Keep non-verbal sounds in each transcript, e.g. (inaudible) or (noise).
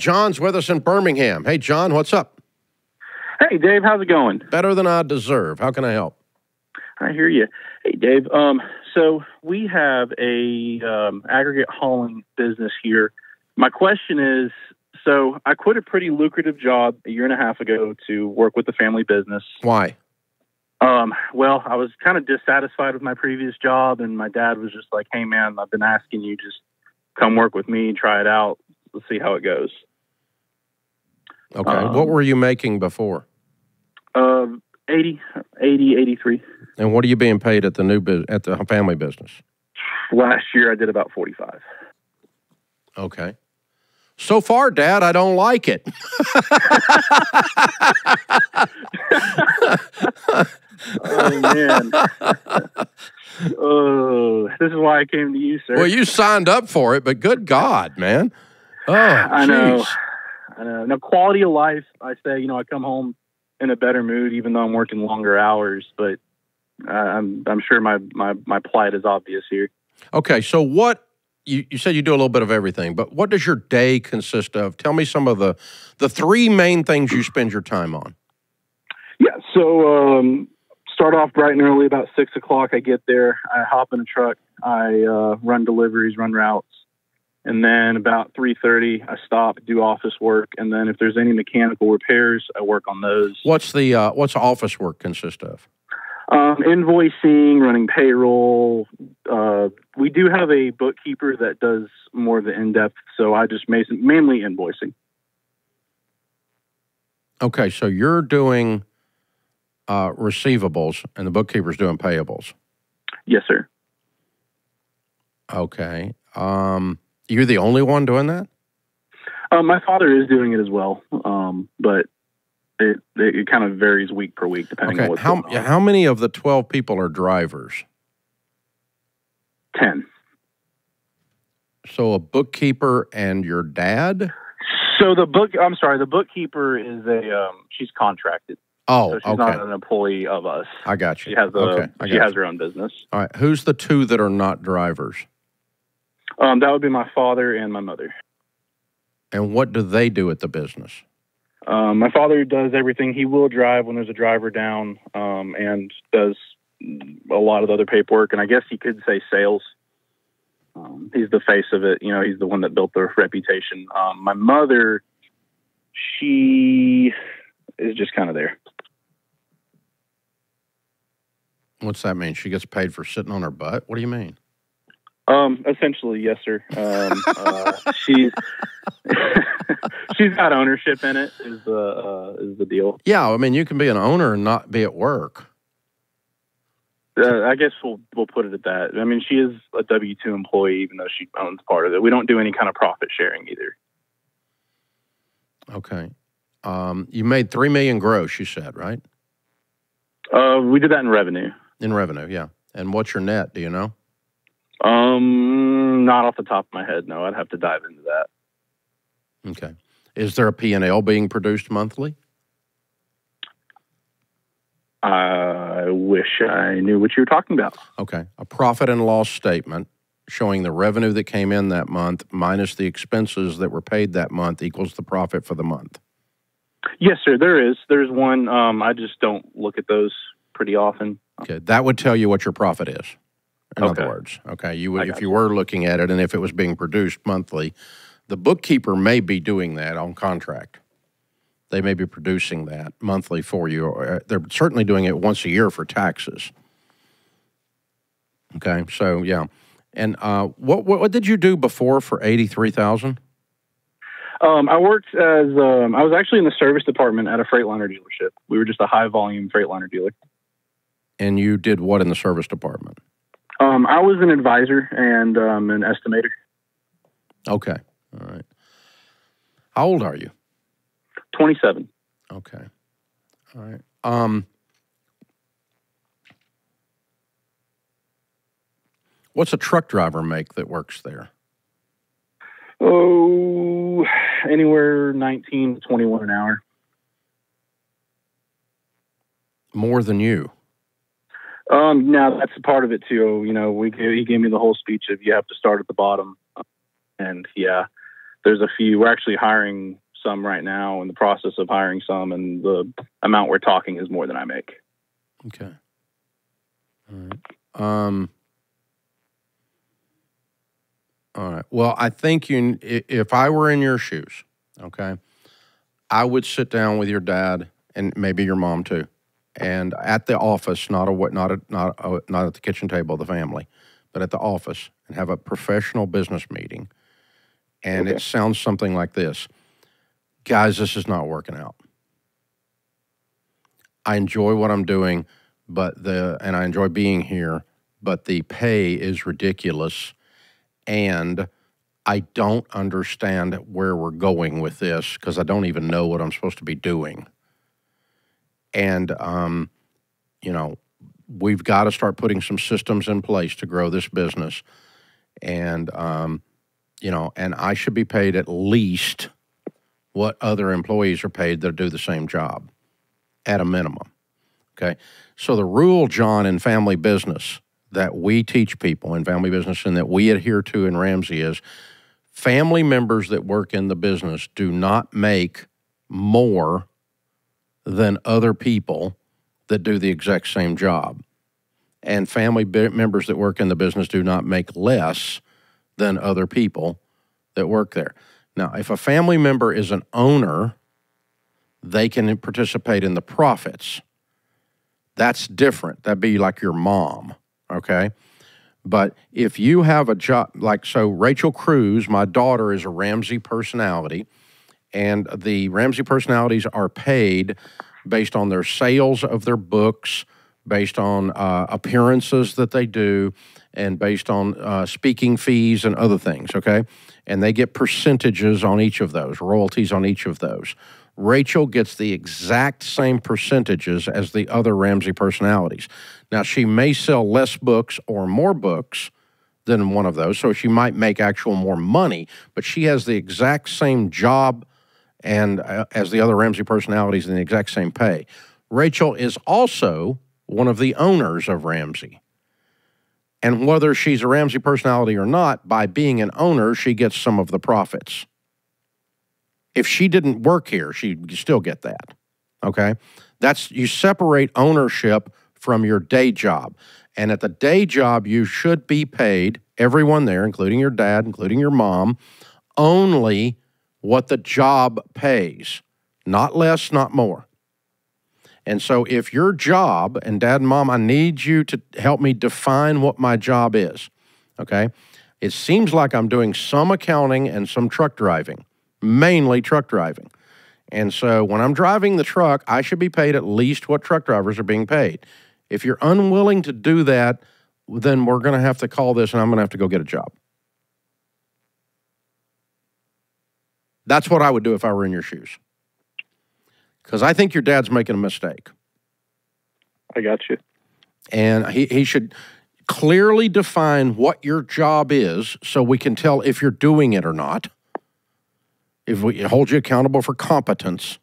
John's with us in Birmingham. Hey, John, what's up? Hey, Dave, how's it going? Better than I deserve. How can I help? I hear you. Hey, Dave. Um, so we have a um, aggregate hauling business here. My question is, so I quit a pretty lucrative job a year and a half ago to work with the family business. Why? Um, well, I was kind of dissatisfied with my previous job, and my dad was just like, "Hey, man, I've been asking you just come work with me, try it out, let's see how it goes." Okay. Um, what were you making before? Uh, 80, 80, 83. And what are you being paid at the new bus- at the family business? Last year, I did about 45. Okay. So far, Dad, I don't like it. Oh man. (laughs) oh, this is why I came to you, sir. well, you signed up for it, but good God, man. Oh, I know. Know. Now, quality of life. I say, you know, I come home in a better mood, even though I'm working longer hours. But uh, I'm I'm sure my my my plight is obvious here. Okay, so what you, you said you do a little bit of everything, but what does your day consist of? Tell me some of the the three main things you spend your time on. Yeah. So um, start off bright and early, about six o'clock. I get there. I hop in a truck. I uh, run deliveries, run routes, and then about three thirty, I stop, do office work, and then if there's any mechanical repairs, I work on those. What's the uh, what's office work consist of? Um, invoicing, running payroll. Uh, we do have a bookkeeper that does more of the in depth, so I just ma- mainly invoicing. Okay, so you're doing uh, receivables, and the bookkeeper's doing payables. Yes, sir. Okay, um, you're the only one doing that. Um, my father is doing it as well, um, but it, it, it kind of varies week per week depending on Okay, what's how going on. how many of the twelve people are drivers? Ten. So a bookkeeper and your dad. So the book, I'm sorry, the bookkeeper is a um, she's contracted, Oh, so she's okay, not an employee of us. I got you. She has a okay, she has you. her own business. All right, who's the two that are not drivers, Um, that would be my father and my mother. and what do they do at the business? Um, my father does everything. He will drive when there's a driver down, um, and does a lot of the other paperwork. And I guess you could say sales. Um, he's the face of it. You know, he's the one that built the reputation. Um, my mother, she is just kind of there. What's that mean? She gets paid for sitting on her butt? What do you mean? Um, essentially, yes, sir. Um, (laughs) uh, she's (laughs) she's got ownership in it. Is the uh, is the deal? Yeah, I mean, you can be an owner and not be at work. Uh, I guess we'll we'll put it at that. I mean, she is a W two employee, even though she owns part of it. We don't do any kind of profit sharing either. Okay. Um, you made three million gross. You said right Uh, we did that in revenue. in revenue. Yeah. And what's your net? Do you know? Um, not off the top of my head. No, I'd have to dive into that. Okay. Is there a P and L being produced monthly? I wish I knew what you were talking about. Okay. A profit and loss statement showing the revenue that came in that month minus the expenses that were paid that month equals the profit for the month. Yes, sir. There is. There's one. Um, I just don't look at those pretty often. Okay. That would tell you what your profit is. In Okay. other words, okay, you would if got you were looking at it and if it was being produced monthly, the bookkeeper may be doing that on contract. They may be producing that monthly for you. Uh, they're certainly doing it once a year for taxes. Okay, so yeah, and uh, what, what what did you do before for eighty three thousand? Um, I worked as um, I was actually in the service department at a Freightliner dealership. We were just a high volume Freightliner dealer. And you did what in the service department? Um, I was an advisor and um, an estimator. Okay, all right. How old are you? Twenty seven. Okay. All right. Um, what's a truck driver make that works there? Oh, anywhere nineteen to twenty one an hour. More than you. Um, now that's a part of it too. You know, we he gave me the whole speech of you have to start at the bottom, and yeah, there's a few. We're actually hiring some right now in the process of hiring some, and the amount we're talking is more than I make. Okay. All right. Um, all right. Well, I think you. If I were in your shoes, okay, I would sit down with your dad and maybe your mom too, and at the office, not a not a not a, not at the kitchen table of the family, but at the office, and have a professional business meeting. And okay. it sounds something like this, guys. This is not working out. I enjoy what I'm doing, but the and I enjoy being here, but the pay is ridiculous and I don't understand where we're going with this because I don't even know what I'm supposed to be doing. And, um, you know, we've got to start putting some systems in place to grow this business. And, um, you know, and I should be paid at least what other employees are paid that do the same job at a minimum. Okay. So the rule, John, in family business that we teach people in family business and that we adhere to in Ramsey is family members that work in the business do not make more than other people that do the exact same job. And family members that work in the business do not make less than other people that work there. Now, if a family member is an owner, they can participate in the profits. That's different. That'd be like your mom okay? But if you have a job, like so, Rachel Cruz, my daughter, is a Ramsey personality, and the Ramsey personalities are paid based on their sales of their books, based on uh, appearances that they do, and based on uh, speaking fees and other things, okay? And they get percentages on each of those, royalties on each of those. Rachel gets the exact same percentages as the other Ramsey personalities. Now, she may sell less books or more books than one of those, so she might make actual more money, but she has the exact same job and uh, as the other Ramsey personalities in the exact same pay. Rachel is also one of the owners of Ramsey. And whether she's a Ramsey personality or not, by being an owner, she gets some of the profits. If she didn't work here, she'd still get that. Okay? That's you separate ownership from your day job. And at the day job, you should be paid, everyone there, including your dad, including your mom, only what the job pays, not less, not more. And so if your job, and dad and mom, I need you to help me define what my job is, okay? It seems like I'm doing some accounting and some truck driving mainly truck driving. And so when I'm driving the truck, I should be paid at least what truck drivers are being paid. If you're unwilling to do that, then we're going to have to call this and I'm going to have to go get a job. That's what I would do if I were in your shoes. Because I think your dad's making a mistake. I got you. And he, he should clearly define what your job is so we can tell if you're doing it or not if we hold you accountable for competence,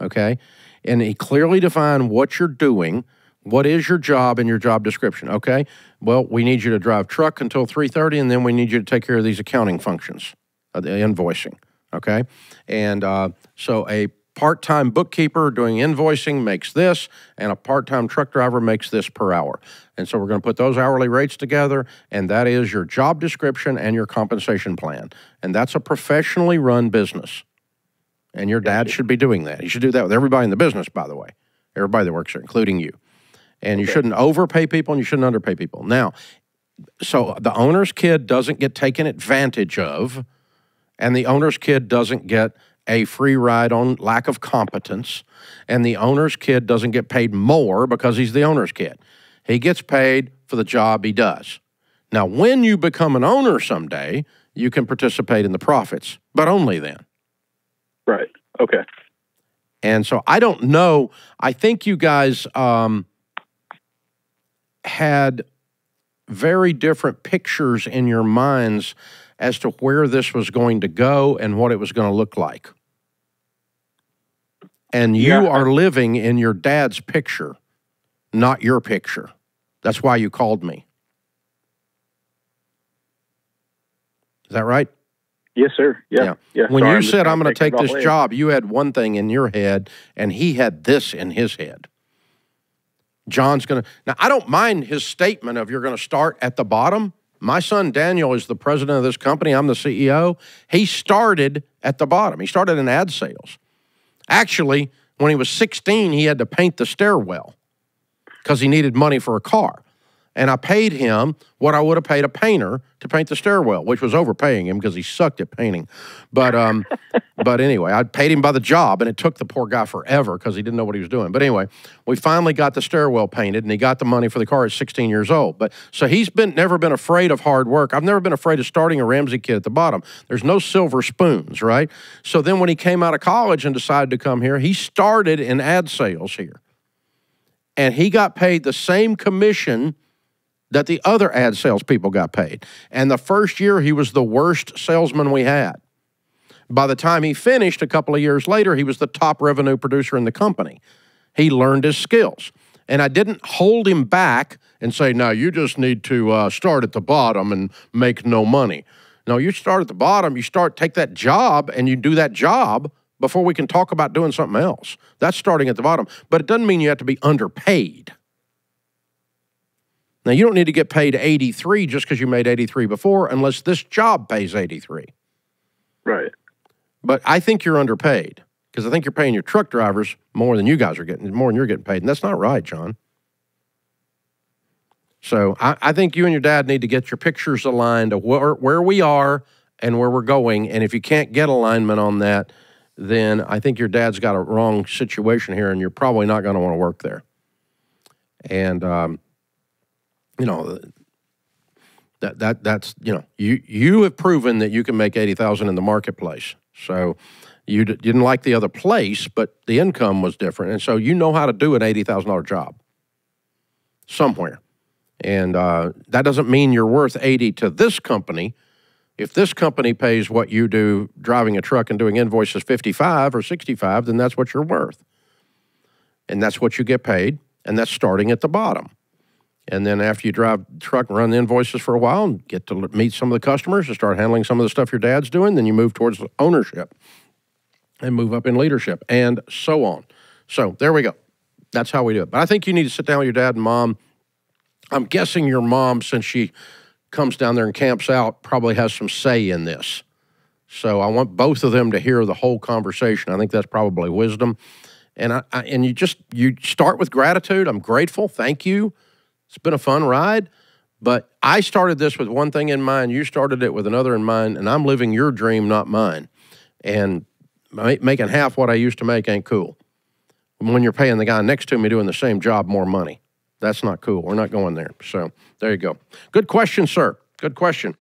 okay? And he clearly define what you're doing, what is your job and your job description, okay? Well, we need you to drive truck until 3.30, and then we need you to take care of these accounting functions, uh, the invoicing, okay? And uh, so a part time bookkeeper doing invoicing makes this, and a part time truck driver makes this per hour. And so we're going to put those hourly rates together, and that is your job description and your compensation plan. And that's a professionally run business. And your dad should be doing that. He should do that with everybody in the business, by the way, everybody that works there, including you. And you okay. shouldn't overpay people and you shouldn't underpay people. Now, so the owner's kid doesn't get taken advantage of, and the owner's kid doesn't get a free ride on lack of competence, and the owner's kid doesn't get paid more because he's the owner's kid. He gets paid for the job he does. Now, when you become an owner someday, you can participate in the profits, but only then. Right. Okay. And so I don't know. I think you guys um, had very different pictures in your minds as to where this was going to go and what it was going to look like. And you yeah. are living in your dad's picture, not your picture. That's why you called me. Is that right? Yes, sir. Yeah. yeah. yeah. When Sorry, you I'm said I'm going to take this job, you had one thing in your head, and he had this in his head. John's going to. Now, I don't mind his statement of you're going to start at the bottom. My son Daniel is the president of this company. I'm the CEO. He started at the bottom. He started in ad sales. Actually, when he was 16, he had to paint the stairwell because he needed money for a car and I paid him what I would have paid a painter to paint the stairwell, which was overpaying him because he sucked at painting. But um, (laughs) but anyway, I paid him by the job, and it took the poor guy forever because he didn't know what he was doing. But anyway, we finally got the stairwell painted, and he got the money for the car at 16 years old. But so he's been never been afraid of hard work. I've never been afraid of starting a Ramsey kid at the bottom. There's no silver spoons, right? So then when he came out of college and decided to come here, he started in ad sales here. And he got paid the same commission that the other ad salespeople got paid. And the first year, he was the worst salesman we had. By the time he finished a couple of years later, he was the top revenue producer in the company. He learned his skills. And I didn't hold him back and say, no, you just need to uh, start at the bottom and make no money. No, you start at the bottom, you start, take that job, and you do that job before we can talk about doing something else. That's starting at the bottom. But it doesn't mean you have to be underpaid. Now, you don't need to get paid 83 just because you made 83 before, unless this job pays 83. Right. But I think you're underpaid because I think you're paying your truck drivers more than you guys are getting, more than you're getting paid. And that's not right, John. So I, I think you and your dad need to get your pictures aligned of where, where we are and where we're going. And if you can't get alignment on that, then I think your dad's got a wrong situation here and you're probably not going to want to work there. And, um, you know, that that that's you know you you have proven that you can make eighty thousand in the marketplace. So you didn't like the other place, but the income was different, and so you know how to do an eighty thousand dollar job somewhere, and uh, that doesn't mean you're worth eighty to this company. If this company pays what you do driving a truck and doing invoices 55 or 65, then that's what you're worth. And that's what you get paid, and that's starting at the bottom. And then after you drive the truck and run the invoices for a while and get to meet some of the customers and start handling some of the stuff your dad's doing, then you move towards ownership and move up in leadership and so on. So there we go. That's how we do it. But I think you need to sit down with your dad and mom. I'm guessing your mom, since she comes down there and camps out, probably has some say in this. So I want both of them to hear the whole conversation. I think that's probably wisdom. And I, I and you just you start with gratitude. I'm grateful. Thank you. It's been a fun ride, but I started this with one thing in mind. You started it with another in mind, and I'm living your dream, not mine. And making half what I used to make ain't cool. When you're paying the guy next to me doing the same job more money, that's not cool. We're not going there. So there you go. Good question, sir. Good question.